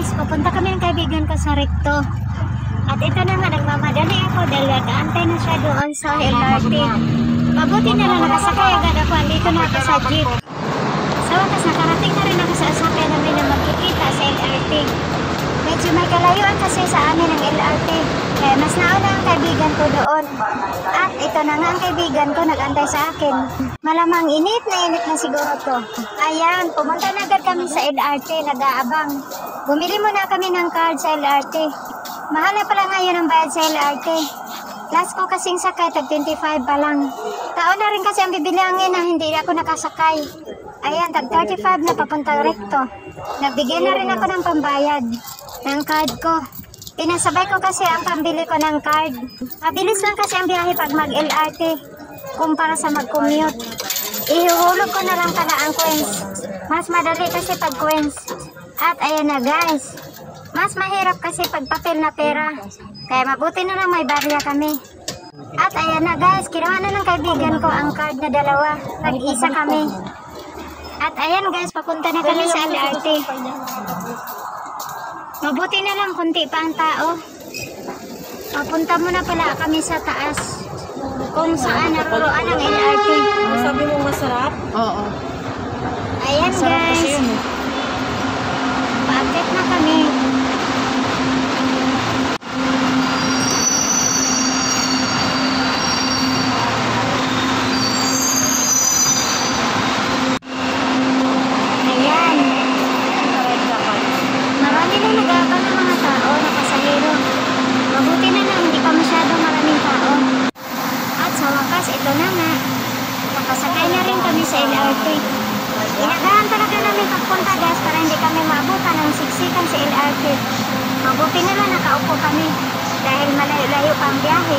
guys, pupunta kami ng kaibigan ko sa Recto. At ito na nga, nagmamadali ako dahil nag-aantay na siya doon sa LRT. Mabuti na lang nakasakay agad ako, andito na ako sa jeep. Sa wakas, nakarating na rin ako sa asakay namin na magkikita sa LRT. Medyo may kalayuan kasi sa amin ng LRT. Kaya mas nauna ang kaibigan ko doon. At ito na nga ang kaibigan ko nag-antay sa akin. Malamang init na init na siguro to. Ayan, pumunta na agad kami sa LRT, nag-aabang. Bumili muna kami ng card sa LRT. Mahal na pala ngayon ang bayad sa LRT. Last ko kasing sakay, tag 25 pa lang. Taon na rin kasi ang bibilangin na hindi ako nakasakay. Ayan, tag 35 na papunta rekto. Nagbigay na rin ako ng pambayad ng card ko. Pinasabay ko kasi ang pambili ko ng card. Mabilis lang kasi ang biyahe pag mag-LRT kumpara sa mag-commute. Ihuhulog ko na lang pala ang coins. Mas madali kasi pag coins. At ayan na guys. Mas mahirap kasi pag papel na pera. Kaya mabuti na lang may barya kami. At ayan na guys, kinuha na ng kaibigan ko ang card na dalawa. Nag-isa kami. At ayan guys, papunta na kami sa LRT. Mabuti na lang kunti pa ang tao. Papunta muna pala kami sa taas. Kung saan naruroan ang LRT. Sabi mo masarap? Oo. Ayan Sarap kasi guys, yun eh. paakit na kami. Ayan. Marami na nag-aabang ng mga tao na pasahero. Mabuti na lang hindi pa masyadong maraming tao. At sa wakas, ito na nga. Nakasakay na rin kami sa LRT. Inagahan talaga namin pagpunta guys para hindi kami maabutan ng siksikan sa LRT. Mabuti na lang nakaupo kami dahil malayo-layo pa ang biyahe.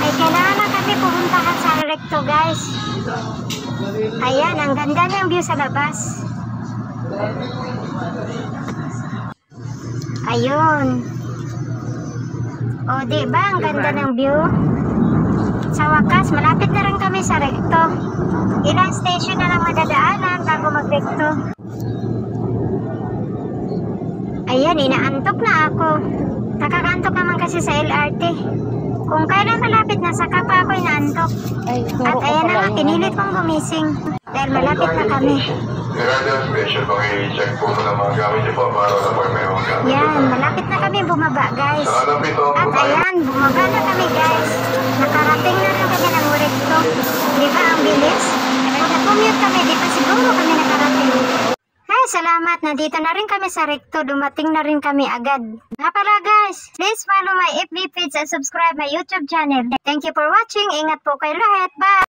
Ay kailangan na kami pumuntahan sa recto guys. Ayan, ang ganda ng view sa labas. Ayun. O, di ba? Ang ganda ng view. Sa wakas, malapit na rin kami sa recto. Ilang station na lang madadaanan bago mag-recto. Ayan, inaantok na ako. Nakakantok naman kasi sa LRT. Kung kailan malapit na, saka pa ako inaantok. At ayan na nga, pinilit kong gumising. Dahil malapit na kami. Yan, malapit na kami bumaba guys. At ayan, bumaba na kami guys. Nakarating na rin kami ng recto. Di ba ang bilis? Kung na-commute kami, di pa siguro kami nakarating. Hey, salamat. Nandito na rin kami sa recto. Dumating na rin kami agad. Nga pala guys, please follow my FB page and subscribe my YouTube channel. Thank you for watching. Ingat po kayo lahat. Bye!